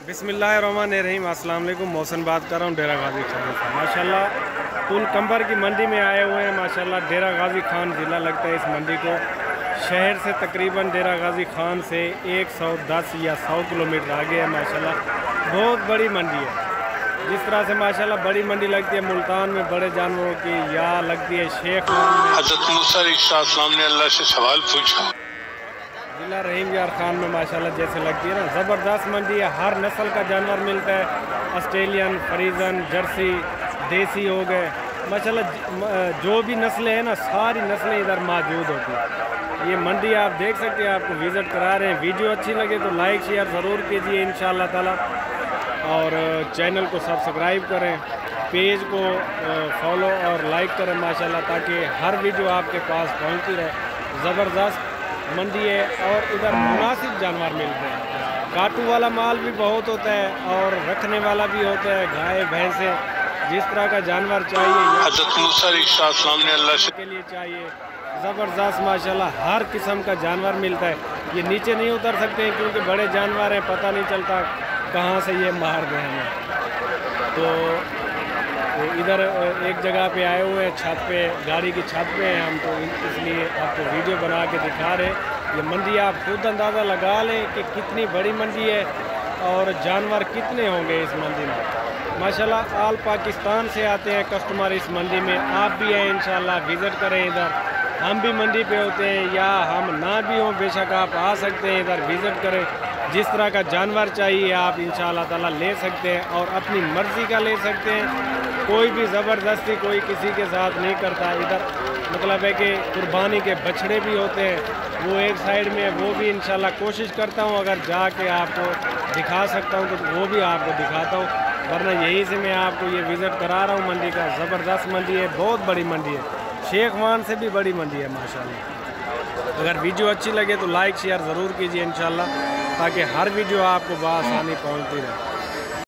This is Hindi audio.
बिसमीम वालेकुम मौसम बात कर रहा हूँ, डेरा गाजी खान से। माशाल्लाह पुल कंबर की मंडी में आए हुए हैं। माशाल्लाह, डेरा गाजी खान ज़िला लगता है इस मंडी को। शहर से तकरीबन डेरा गाजी खान से 110 या 100 किलोमीटर आगे है, माशाल्लाह। बहुत बड़ी मंडी है। जिस तरह से माशाल्लाह बड़ी मंडी लगती है, मुल्तान में बड़े जानवरों की या लगती है, शेख हज़रत मूसा ने अल्लाह से सवाल पूछा। जिला रहीम यार खान में माशाल्लाह जैसे लगती है ना, ज़बरदस्त मंडी है, हर नस्ल का जानवर मिलता है। ऑस्ट्रेलियन, फ्रीजन, जर्सी, देसी हो गए। माशाल्लाह जो भी नस्लें हैं ना, सारी नस्लें इधर मौजूद होती हैं। ये मंडी आप देख सकते हैं, आपको विज़िट करा रहे हैं। वीडियो अच्छी लगे तो लाइक शेयर ज़रूर कीजिए इन ताला। और चैनल को सब्सक्राइब करें पेज को फॉलो और लाइक करें माशाल्लाह, ताकि हर वीडियो आपके पास पहुँचती रहे। ज़बरदस्त मंडी है और इधर मुनासिब जानवर मिलते हैं। काटू वाला माल भी बहुत होता है और रखने वाला भी होता है गाय भैंसे जिस तरह का जानवर चाहिए। के लिए चाहिए। ज़बरदस्त माशाल्लाह हर किस्म का जानवर मिलता है। ये नीचे नहीं उतर सकते हैं क्योंकि बड़े जानवर हैं पता नहीं चलता कहाँ से ये मार गए हैं तो तो इधर एक जगह पे आए हुए हैं, छत पे, गाड़ी की छत पे हैं हम तो इसलिए आपको वीडियो बना के दिखा रहे हैं। ये मंडी आप खुद अंदाज़ा लगा लें कि कितनी बड़ी मंडी है और जानवर कितने होंगे इस मंडी में। माशाल्लाह, आल पाकिस्तान से आते हैं कस्टमर इस मंडी में। आप भी हैं इन विज़िट करें इधर। हम भी मंडी पे होते हैं या हम ना भी हों, बेशक आप आ सकते हैं, इधर विज़िट करें। जिस तरह का जानवर चाहिए, आप इन ताला ले सकते हैं और अपनी मर्ज़ी का ले सकते हैं। कोई भी ज़बरदस्ती कोई किसी के साथ नहीं करता। इधर मतलब है कि कुर्बानी के बछड़े भी होते हैं। वो एक साइड में, वो भी इन कोशिश करता हूँ, अगर जाके आपको दिखा सकता हूँ तो वो भी आपको दिखाता हूँ। वरना यहीं से मैं आपको ये विज़िट करा रहा हूँ। मंडी का ज़बरदस्त मंडी है, बहुत बड़ी मंडी है। शेख मान से भी बड़ी मंडी है, माशाल्लाह। अगर वीडियो अच्छी लगे तो लाइक, शेयर ज़रूर कीजिए इन ताकि हर वीडियो आपको बसानी पहुँचती रहे।